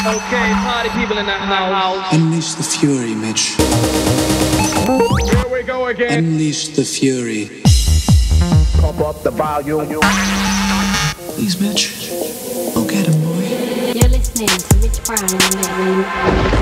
Okay, party people in the house. Unleash the fury, Mitch. Here we go again. Unleash the fury. Pump up the volume. Please, Mitch. Go get him, boy. You're listening to Mitch Brown in the Mid Room.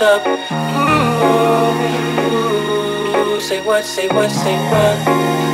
up. Ooh, ooh, say what, say what, say what.